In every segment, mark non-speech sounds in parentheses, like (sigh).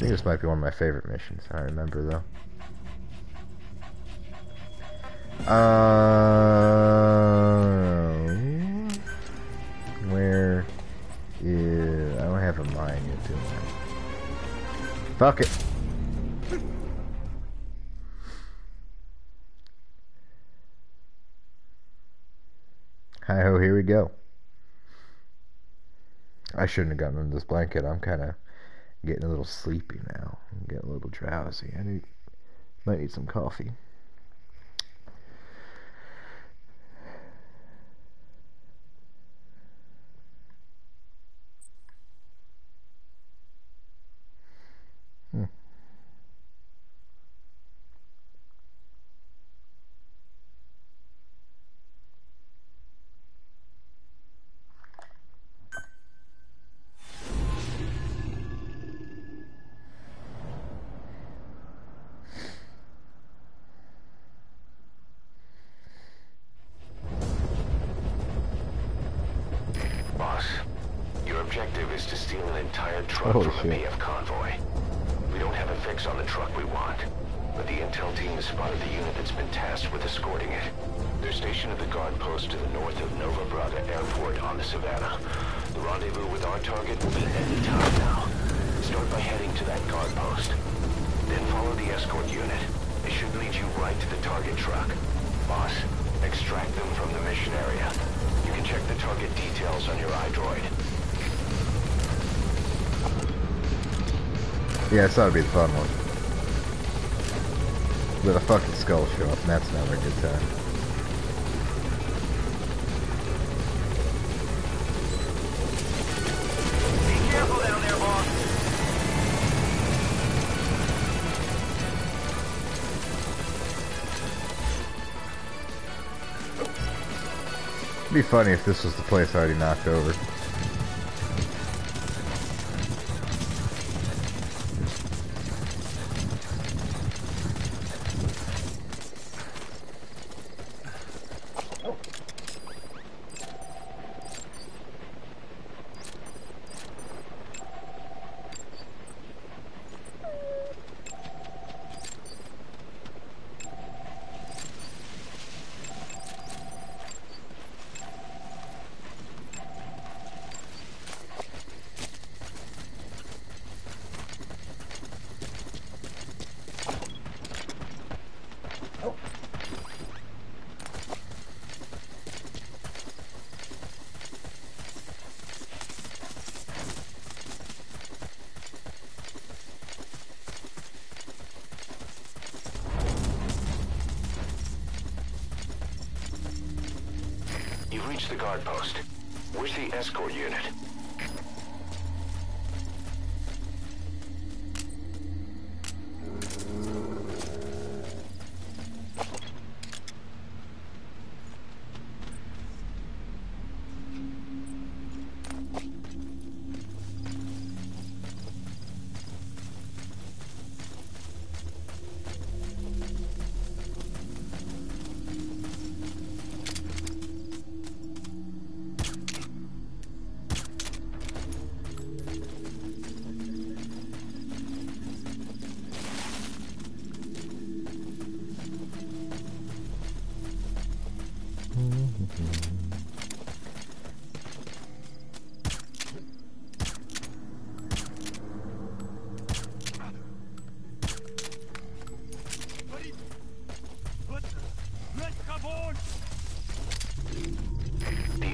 think this might be one of my favorite missions. I remember though. Um, where is? I don't have a mine yet, do I? Fuck it. Hi ho, here we go. I shouldn't have gotten this blanket. I'm kind of getting a little sleepy now. I'm getting a little drowsy. I need, might need some coffee. On the truck we want, but the intel team has spotted the unit that's been tasked with escorting it. They're stationed at the guard post to the north of Nova Braga Airport on the Savannah. The rendezvous with our target will be any time now. Start by heading to that guard post. Then follow the escort unit. It should lead you right to the target truck. Boss, extract them from the mission area. You can check the target details on your iDroid. Yeah, it's gotta be the fun one. With a fucking skull show up, and that's never a good time. Be careful down there, boss. It'd be funny if this was the place I already knocked over. You've reached the guard post. Where's the escort unit?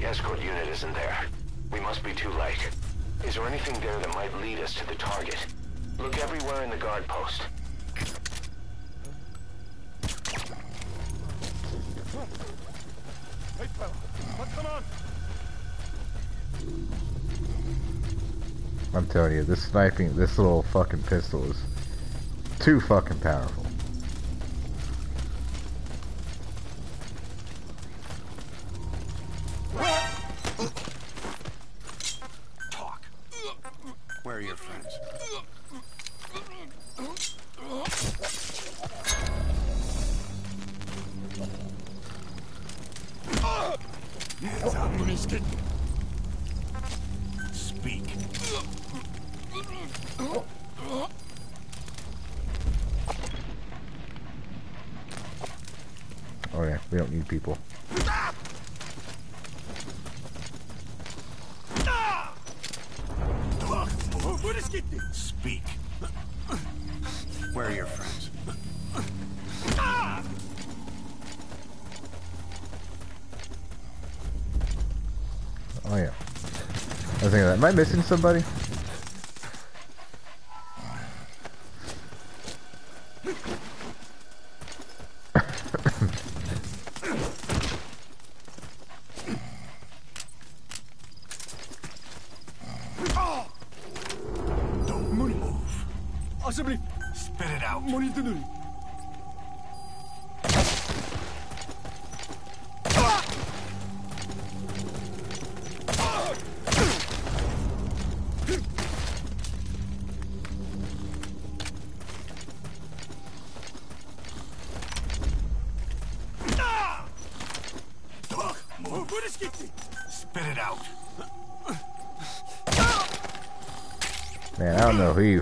Escort unit isn't there. We must be too late. Is there anything there that might lead us to the target? Look everywhere in the guard post. I'm telling you, this sniping, this little fucking pistol is too fucking powerful. Am I missing somebody?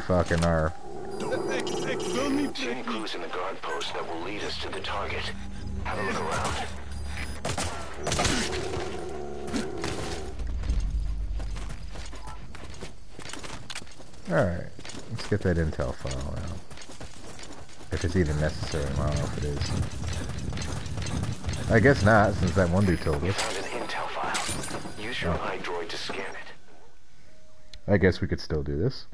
Fucking are. Ik, ik wil niet See any clues in the guard post that will lead us to the target? Have a look around. Alright. Let's get that intel file out. If it's even necessary. I don't know if it is. I guess not, since that one dude told You us. found an intel file. Use your Oh. iDroid to scan it. I guess we could still do this.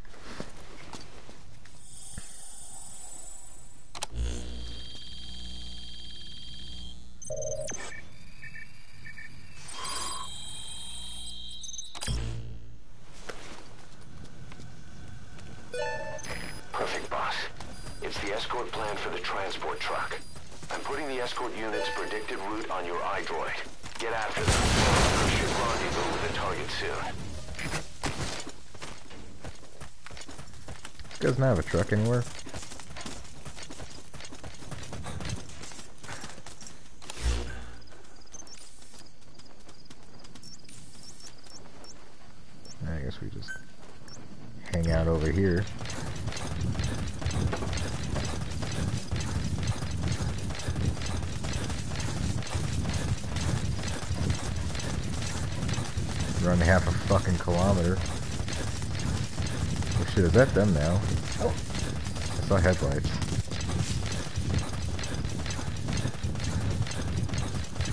Plan for the transport truck. I'm putting the escort unit's predicted route on your iDroid. Get after them. You should rendezvous with the target soon. This doesn't have a truck anywhere. I guess we just hang out over here. Run half a fucking kilometer. Oh shit, is that them now? I saw headlights.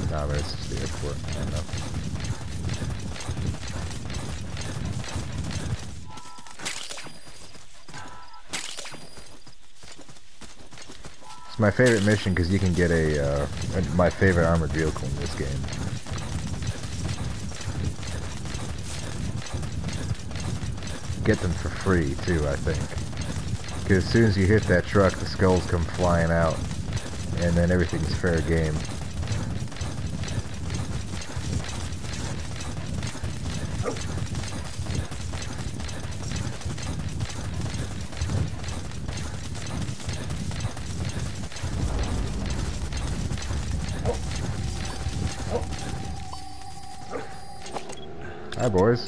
Nah, but it's just the airport. I don't know. It's my favorite mission because you can get a, uh, my favorite armored vehicle in this game. Get them for free too, I think. Because as soon as you hit that truck, the skulls come flying out, and then everything's fair game. Hi, boys.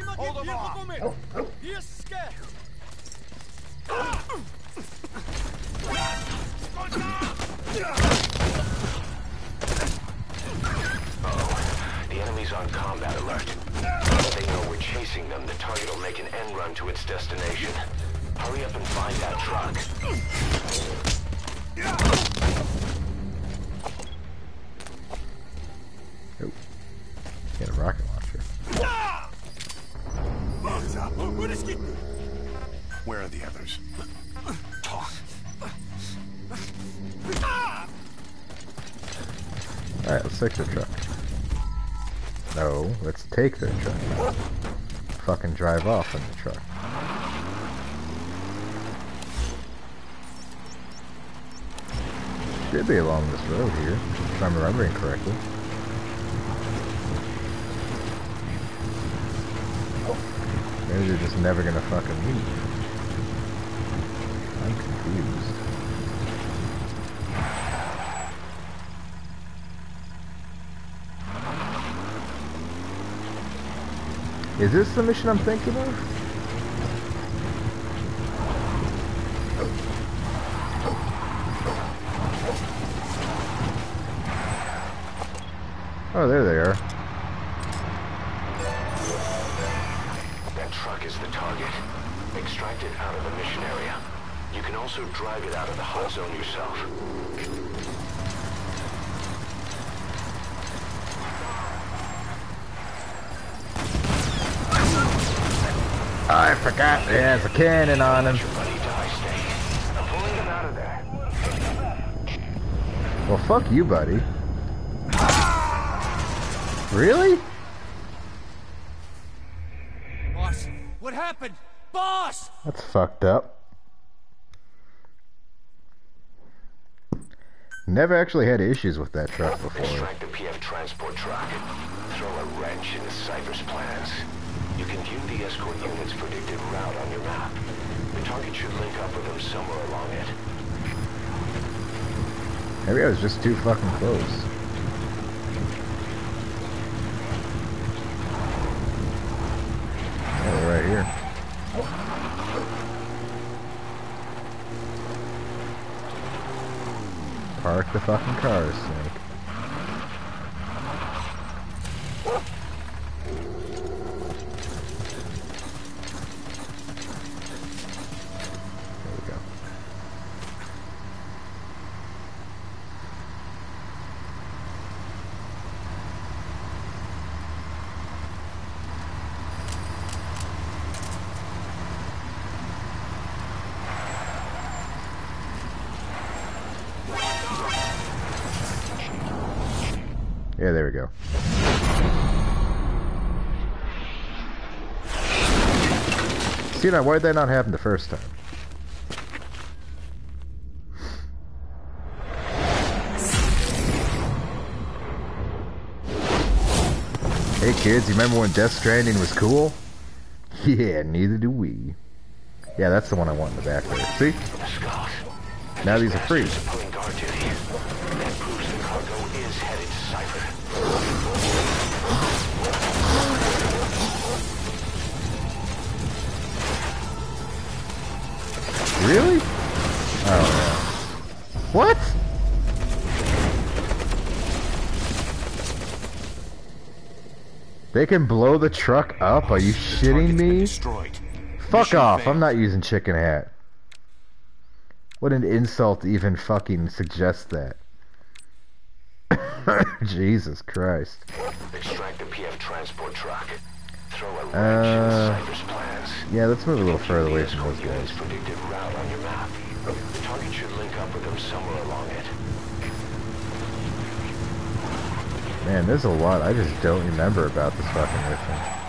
Hold hem off. gekomen is. Is scan. The enemy's on combat alert. If they know we're chasing them, the target will make an end run to its destination. Hurry up and find that truck. Take the truck. Fucking drive off in the truck. Should be along this road here, if I'm remembering correctly. Maybe they're just never gonna fucking leave. I'm confused. Is this the mission I'm thinking of? Oh, there they are. That truck is the target. Extract it out of the mission area. You can also drive it out of the hot zone yourself. I forgot there's a cannon on him. Your buddy die state. I'm pulling him out of there. Well, fuck you, buddy. Really? Boss, what happened? Boss! That's fucked up. Never actually had issues with that truck before. Extract the PF transport truck. Throw a wrench into Cipher's plans. View the escort unit's predicted route on your map. The target should link up with them somewhere along it. Maybe I was just too fucking close. Oh, right here. Park the fucking cars, Snake. There we go. Yeah, there we go. See why did that not happen the first time? Hey kids, you remember when Death Stranding was cool? Yeah, neither do we. Yeah, that's the one I want in the back there. See? Now these are free. Really? Oh, yeah. What? They can blow the truck up? Are you shitting me? Fuck Mission off, failed. I'm not using chicken hat. What an insult to even fucking suggest that. (coughs) Jesus Christ. Extract the PF transport truck. Uh, into Cipher's plans. Yeah, let's move a little further away from those guys. predicted route on your map. The target should link up with them somewhere along it. Man, there's a lot I just don't remember about this fucking mission.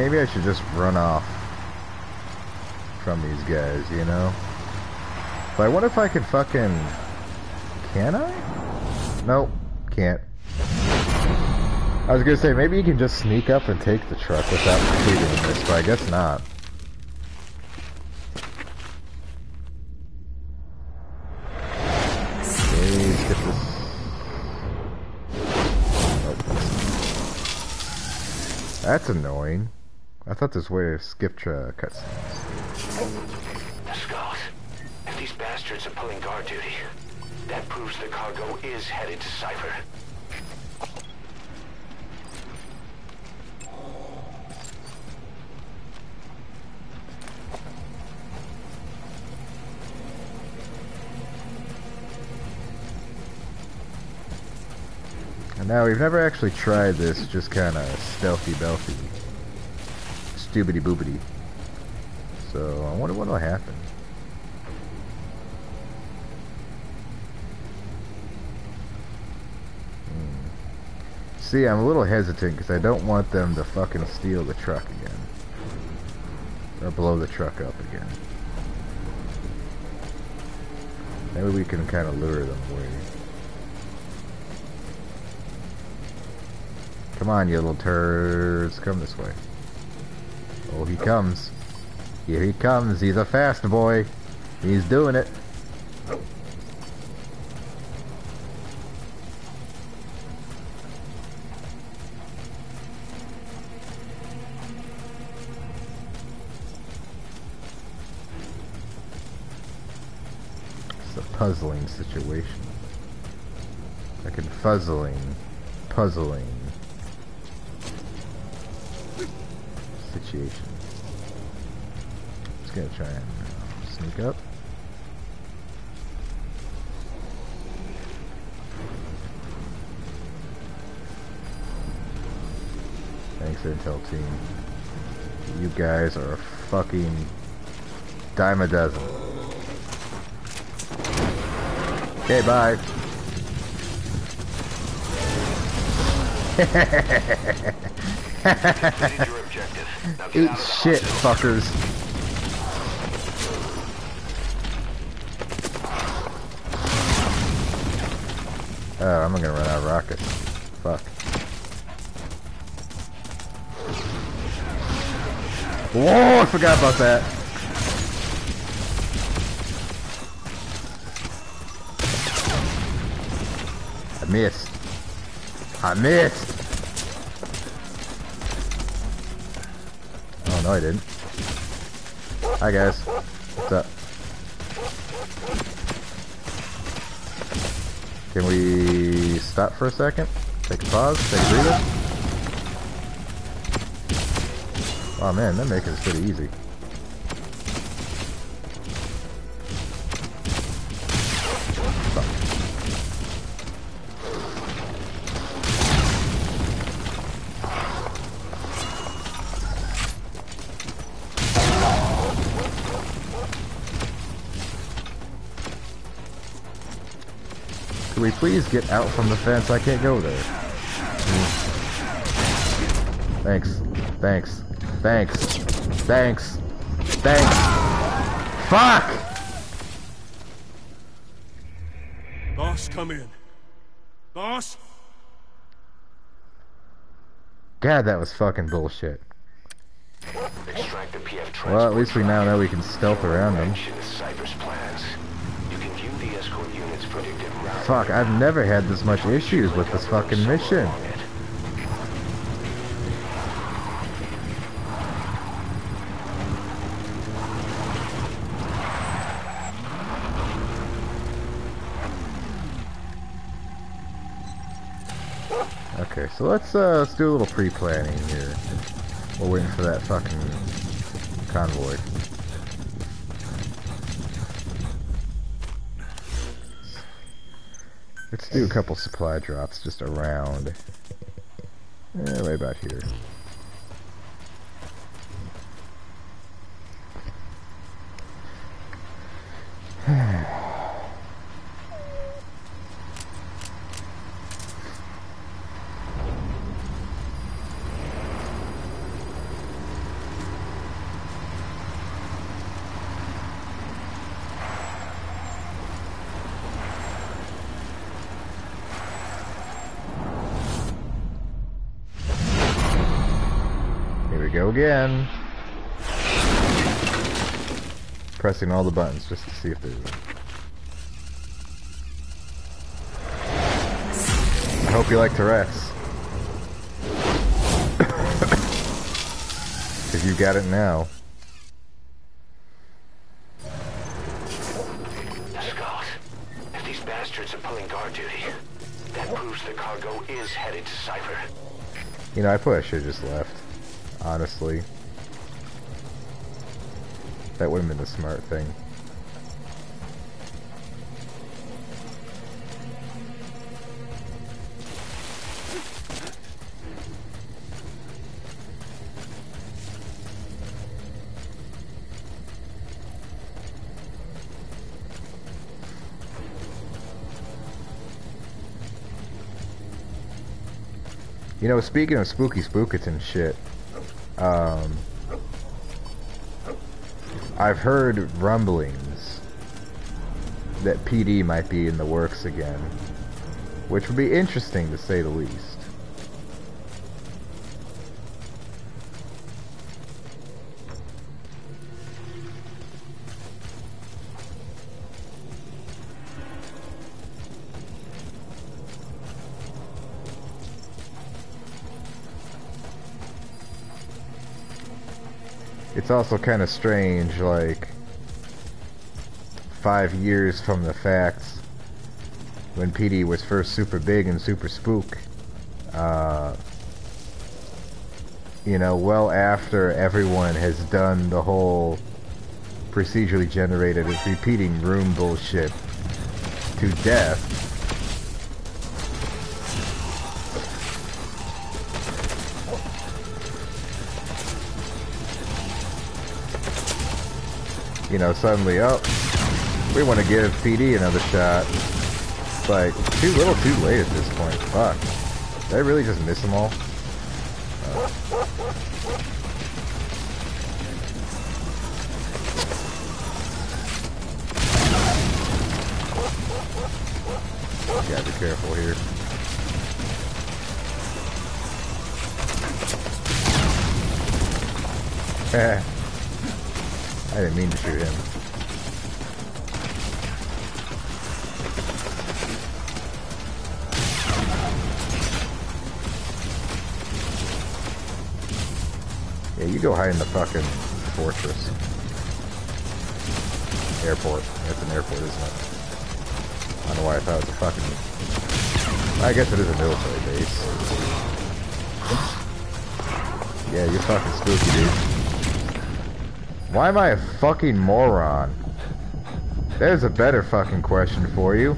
maybe I should just run off from these guys, you know? But I wonder if I could fucking... Can I? Nope, can't. I was gonna say, maybe you can just sneak up and take the truck without completing this, but I guess not. That's annoying. I thought this way uh, cutscenes. The skulls. If these bastards are pulling guard duty, that proves the cargo is headed to Cipher. And now we've never actually tried this just kind of stealthy belthy, stupidity boobity. So I wonder what'll happen. Hmm. See, I'm a little hesitant because I don't want them to fucking steal the truck again. Or blow the truck up again. Maybe we can kind of lure them away. Come on, you little turds. Come this way. Oh, he comes. Here he comes. He's a fast boy. He's doing it. It's a puzzling situation. In fuzzling, puzzling situation. Just gonna try and uh, sneak up. Thanks, Intel team. You guys are a fucking dime a dozen. Okay, bye. (laughs) Completed your objective. Now get Eat out of the shit, fuckers. Oh, I'm gonna run out of rockets. Fuck. Whoa, I forgot about that. I missed. I missed. I didn't. Hi, guys. What's up? Can we stop for a second? Take a pause? Take a breather? Oh man, that makes it pretty easy. Can we please get out from the fence? I can't go there. Thanks. Thanks. Thanks. Thanks. Thanks. Fuck! Boss, come in. Boss? God, that was fucking bullshit. Extract the PF Well, at least we now know we can stealth around them. Mention the Cipher's plans. You can view the escort unit's predicted route. Fuck, I've never had this much issues with this fucking mission. Okay, so let's uh let's do a little pre-planning here. We're waiting for that fucking convoy. Let's do a couple supply drops just around. Eh, right about here. Here we go again. Pressing all the buttons just to see if there's. I hope you like Tourette's. (coughs) If you got it now. Skulls, if these bastards are pulling guard duty, that proves the cargo is headed to Cipher. You know, I probably should have just left. Honestly. That would have been the smart thing. You know, speaking of spooky spookets and shit, um, I've heard rumblings that P.T. might be in the works again, which would be interesting to say the least. It's also kind of strange, like, five years from the facts, when P.T. was first super big and super spook, uh, you know, well after everyone has done the whole procedurally generated repeating room bullshit to death, you know, suddenly, oh, we want to give P.T. another shot. It's like, too little too late at this point. Fuck. Did I really just miss them all? Uh. Gotta be careful here. (laughs) Eh. I didn't mean to shoot him. Yeah, you go hide in the fucking fortress. Airport. That's an airport, isn't it? I don't know why I thought it was a fucking... I guess it is a military base. Yeah, you're fucking spooky, dude. Why am I a fucking moron? There's a better fucking question for you.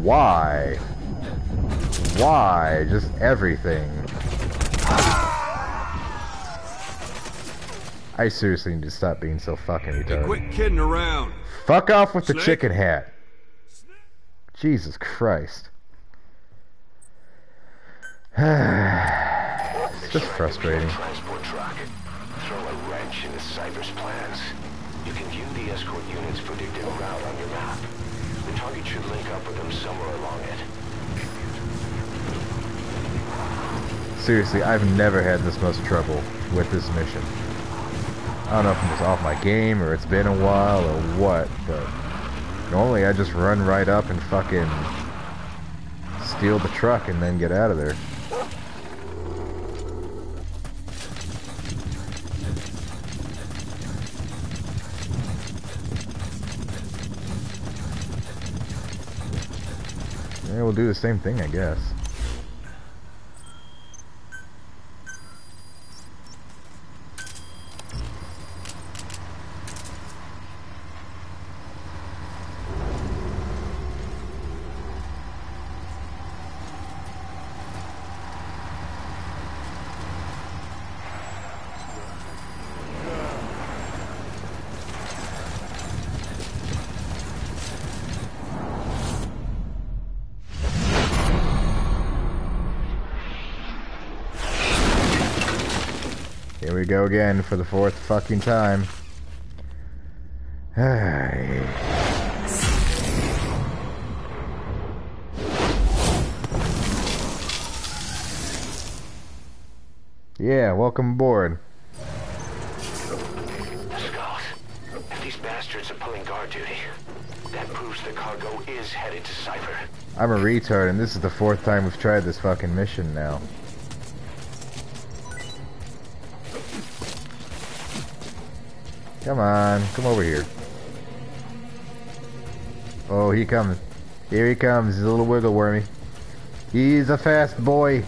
Why? Why? Just everything. I seriously need to stop being so fucking retarded. Quit kidding around. Fuck off with the chicken hat. Jesus Christ. (sighs) it's just frustrating. Transport truck. Throw a wrench into Cipher's plans. You can view the unit's predicted route on your map. The target should link up with them somewhere along it. Seriously, I've never had this much trouble with this mission. I don't know if I'm just off my game or it's been a while or what, but normally I just run right up and fucking steal the truck and then get out of there. Yeah, we'll do the same thing, I guess. Here we go again for the fourth fucking time. yeah, welcome aboard. Skulls, if these bastards are pulling guard duty, that proves the cargo is headed to Cipher. I'm a retard, and this is the fourth time we've tried this fucking mission now. Come on, come over here. Oh, he comes. Here he comes, he's a little wiggle wormy. He's a fast boy.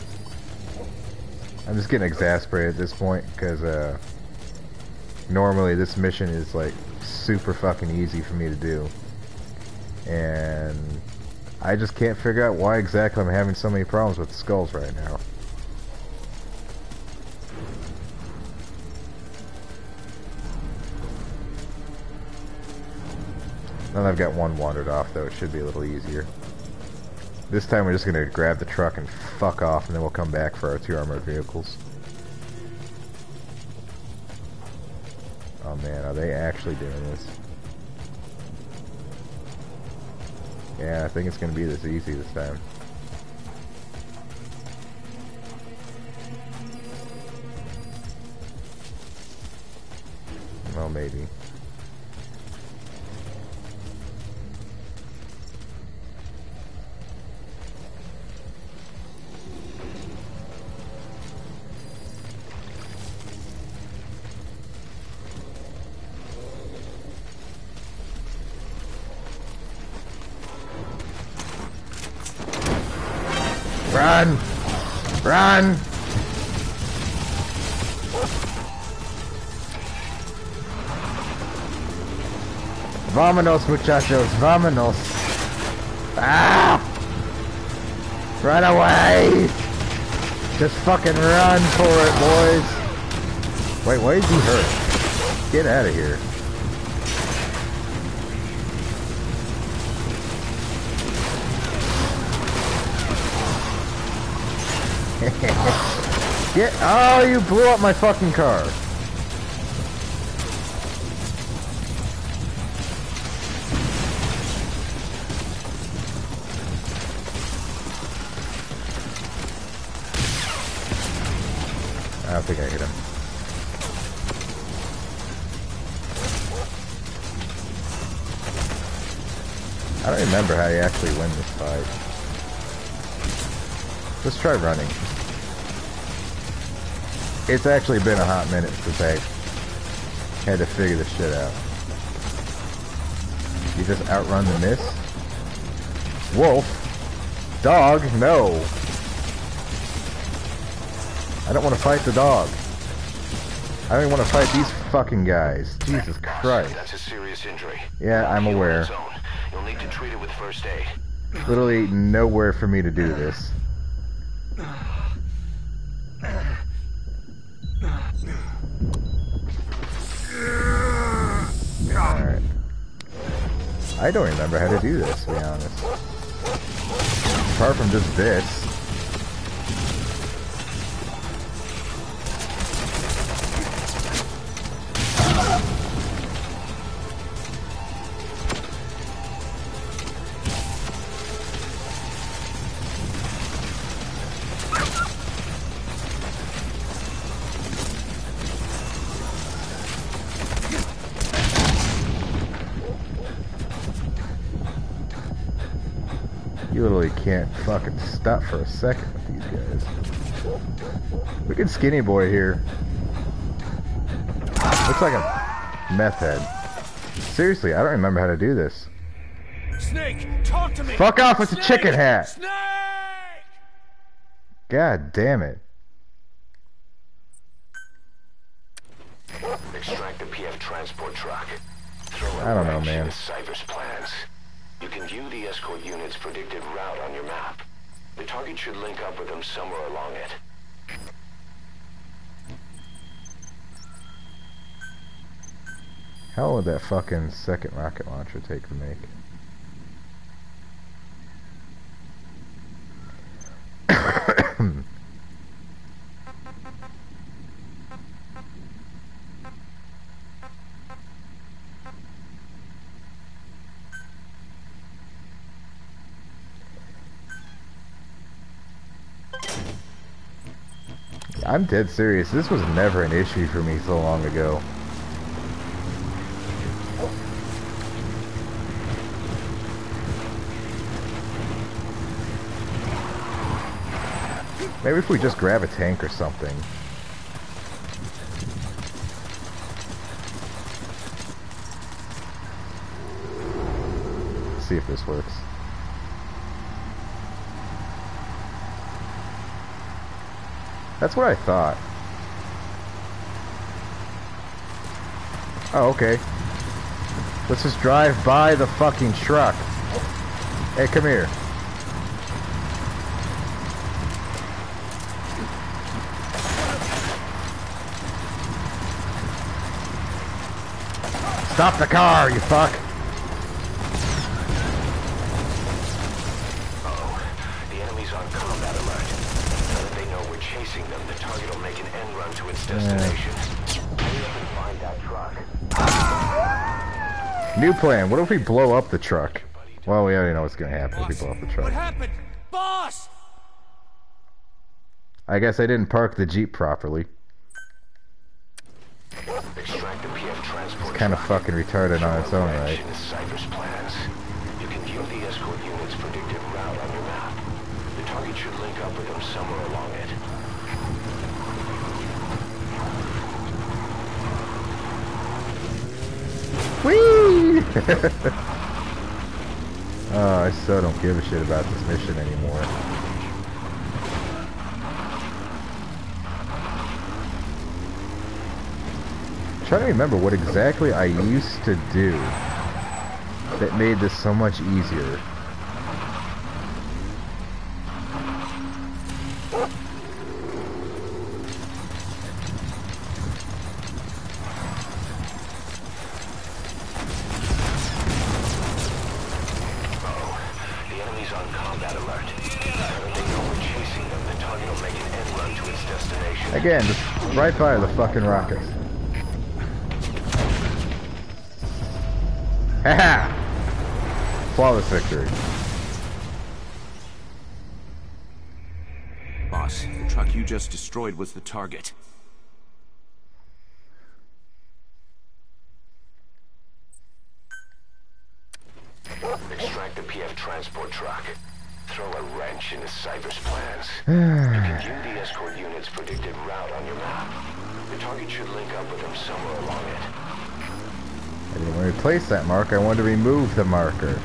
I'm just getting exasperated at this point, because, uh, normally this mission is, like, super fucking easy for me to do. And I just can't figure out why exactly I'm having so many problems with skulls right now. Now I've got one wandered off, though, it should be a little easier. This time we're just gonna grab the truck and fuck off, and then we'll come back for our two armored vehicles. Oh man, are they actually doing this? Yeah, I think it's gonna be this easy this time. Well, maybe. Run! Vámonos, muchachos, vámonos! Ah! Run away! Just fucking run for it, boys! Wait, why is he hurt? Get out of here. Get, oh, you blew up my fucking car. I don't think I hit him. I don't remember how you actually win this fight. Let's try running. It's actually been a hot minute since I had to figure this shit out. You just outrun the miss? Wolf? Dog? No. I don't want to fight the dog. I don't even want to fight these fucking guys. Jesus Christ. That's a serious injury. Yeah, I'm aware. You'll need to treat it with first aid. Literally nowhere for me to do this. I don't remember how to do this, to be honest. Apart from just this. Fucking stop for a second with these guys. Look at Skinny Boy here. Looks like a meth head. Seriously, I don't remember how to do this. Snake, talk to me. Fuck off with the chicken hat. Snake! God damn it. Extract the PF transport truck. Throw a I don't know, wrench man. into Cipher's plans. You can view the escort unit's predicted route on your map. The target should link up with them somewhere along it. How long would that fucking second rocket launcher take to make? I'm dead serious. This was never an issue for me so long ago. Maybe if we just grab a tank or something. See if this works. That's what I thought. Oh, okay. Let's just drive by the fucking truck. Hey, come here. Stop the car, you fuck! New plan. What if we blow up the truck? Well, we already know what's gonna happen if we blow up the truck. What happened? Boss! I guess I didn't park the Jeep properly. Extract the PF transport It's kind of fucking retarded on its own right. Mention Cipher's plans. You can view the escort unit's predicted route on your map. The target should link up with them somewhere along it. Whee! Oh, (laughs) I still don't give a shit about this mission anymore. I'm trying to remember what exactly I used to do that made this so much easier. The enemy's on combat alert. Now that they know we're chasing them, the target will make an end run to its destination. Again, just right by the fucking rockets. Haha! Flawless victory. Boss, the truck you just destroyed was the target. Extract the PF transport truck. Throw a wrench into Cipher's plans. (sighs) (sighs) (sighs) replace that mark, I wanted to remove the marker.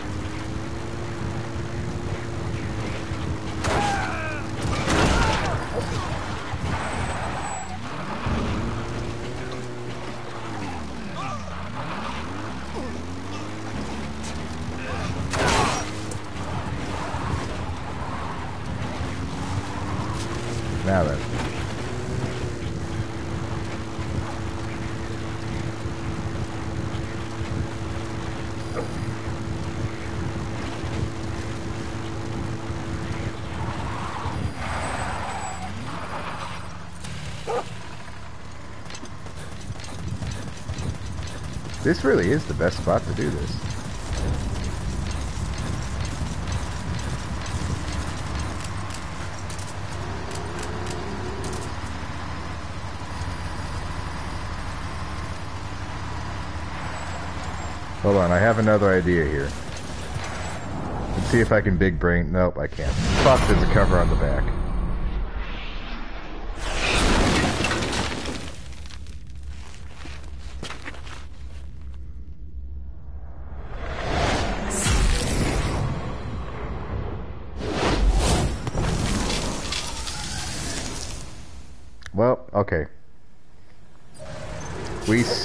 Now then. This really is the best spot to do this. Hold on, I have another idea here. Let's see if I can big brain. Nope, I can't. Fuck, there's a cover on the back.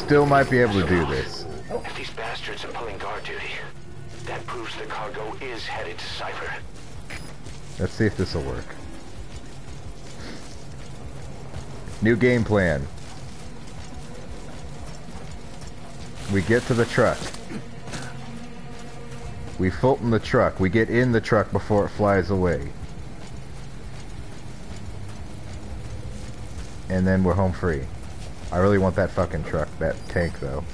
Still might be able to do this. If these bastards are pulling guard duty, that proves the cargo is headed to Cipher. Let's see if this will work. New game plan. We get to the truck. We Fulton the truck. We get in the truck before it flies away. And then we're home free. I really want that fucking truck, that tank though.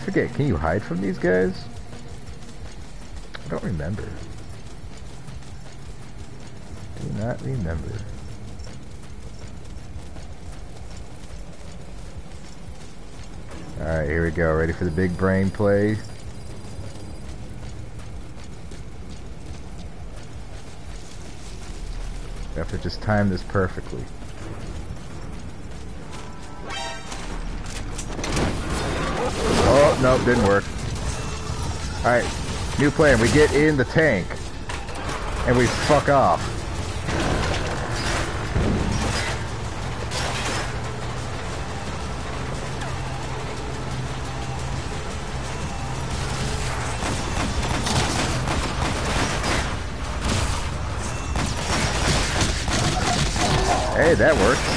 Forget, can you hide from these guys? I don't remember. Do not remember. Alright, here we go. Ready for the big brain play? We have to just time this perfectly. Oh, no, didn't work. Alright, new plan. We get in the tank. And we fuck off. Hey, that worked.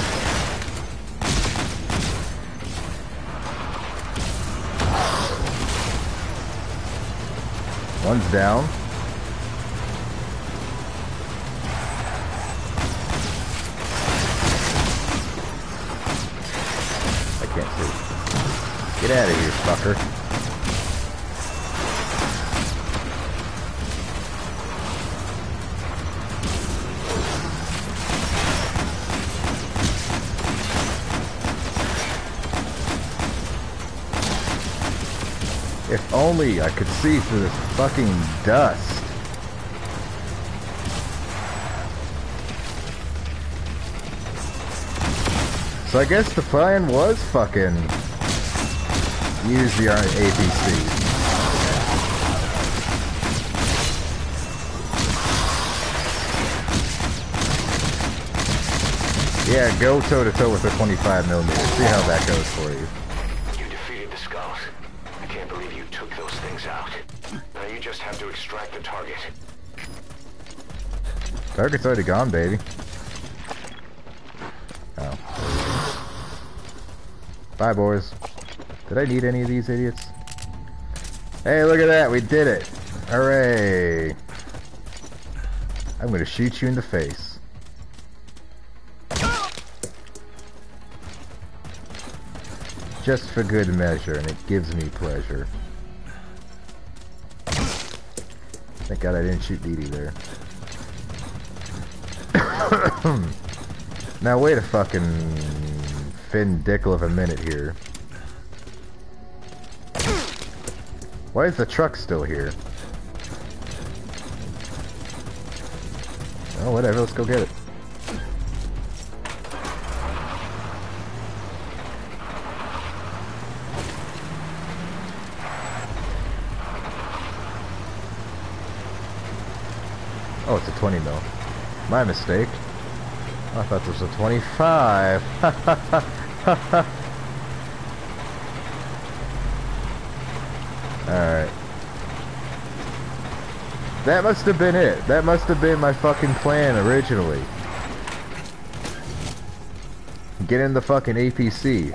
One's down. I can't see. Get out of here, fucker. If only I could see through this fucking dust. So I guess the plan was fucking use the APC. Yeah, go toe to toe with a 25 millimeter. See how that goes for you. You defeated the skulls. I can't believe you took those things out. Now you just have to extract the target. Target's already gone, baby. Oh. Bye, boys. Did I need any of these idiots? Hey, look at that. We did it. Hooray. I'm to shoot you in the face. Just for good measure, and it gives me pleasure. Thank God I didn't shoot Dee there. (coughs) now wait a fucking fin dickle of a minute here. Why is the truck still here? Oh, whatever, let's go get it. It's a 20 mil. My mistake. I thought this was a 25. (laughs) Alright. That must have been it. That must have been my fucking plan originally. Get in the fucking APC.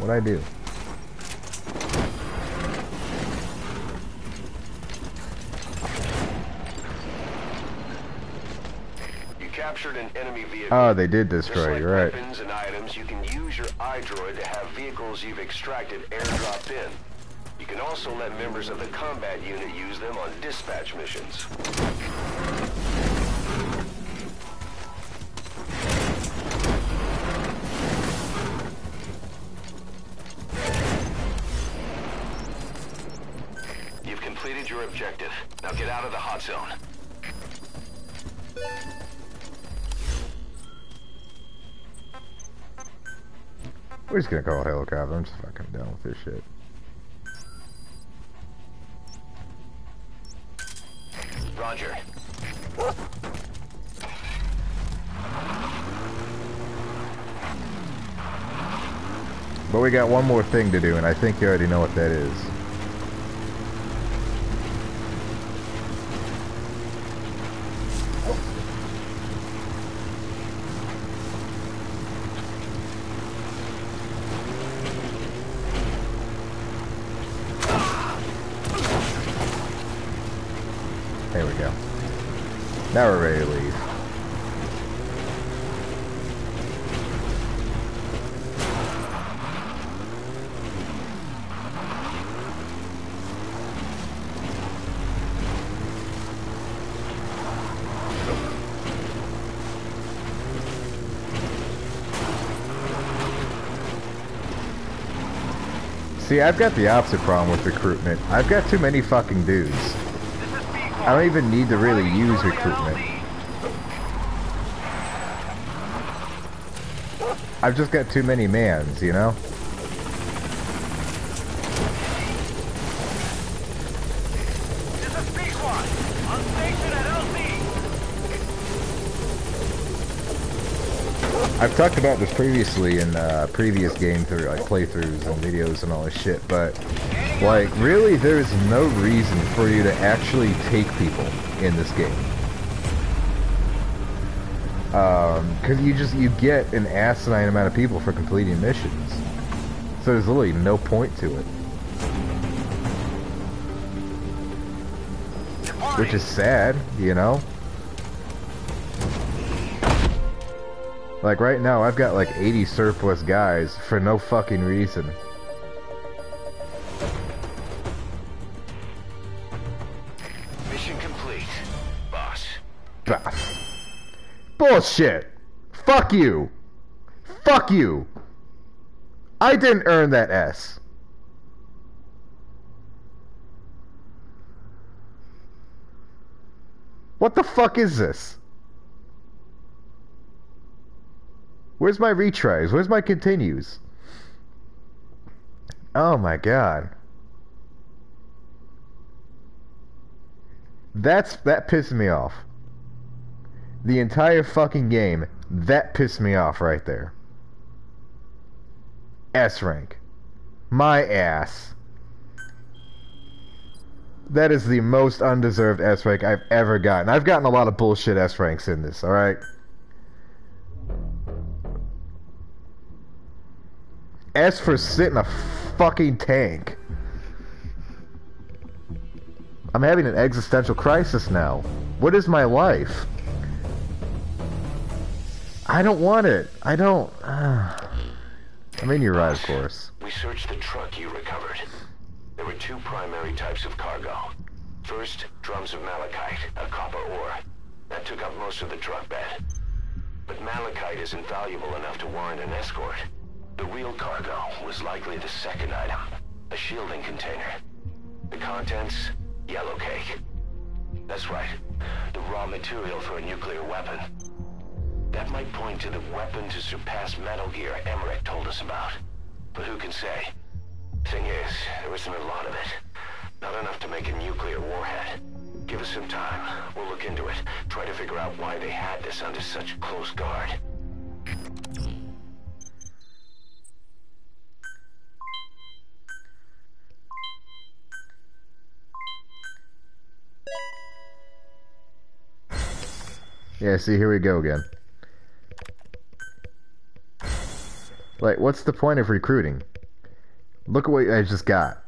What'd I do? An enemy vehicle. Oh, they did destroy. Like You're right. Weapons and items, you can use your iDroid to have vehicles you've extracted airdropped in. You can also let members of the combat unit use them on dispatch missions. You've completed your objective. Now get out of the hot zone. We're just gonna call helicopter. I'm just fucking done with this shit. Roger. But we got one more thing to do, and I think you already know what that is. See, I've got the opposite problem with recruitment. I've got too many fucking dudes. I don't even need to really use recruitment. I've just got too many mans, you know? This is Pequod. On station at LZ. I've talked about this previously in uh, previous game through like playthroughs and videos and all this shit, but like really there's no reason for you to actually take people in this game. Um, cause you just, you get an asinine amount of people for completing missions. So there's literally no point to it. Which is sad, you know? Like right now, I've got like 80 surplus guys for no fucking reason. Bullshit! Fuck you! Fuck you! I didn't earn that S. What the fuck is this? Where's my retries? Where's my continues? Oh my god. That's that pissed me off. The entire fucking game, that pissed me off right there. S rank. My ass. That is the most undeserved S rank I've ever gotten. I've gotten a lot of bullshit S ranks in this, alright? S for sit in a fucking tank. I'm having an existential crisis now. What is my life? I don't want it. I don't. Uh, I mean, you're right, of course. We searched the truck you recovered. There were two primary types of cargo. First, drums of malachite, a copper ore. That took up most of the truck bed. But malachite isn't valuable enough to warrant an escort. The real cargo was likely the second item, a shielding container. The contents, yellow cake. That's right, the raw material for a nuclear weapon. That might point to the weapon to surpass Metal Gear Emmerich told us about. But who can say? Thing is, there isn't a lot of it. Not enough to make a nuclear warhead. Give us some time. We'll look into it. Try to figure out why they had this under such close guard. Yeah, see, here we go again. Like, what's the point of recruiting? Look at what I just got.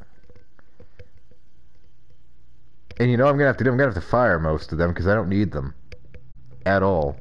And you know I'm gonna have to do? I'm gonna have to fire most of them because I don't need them. At all.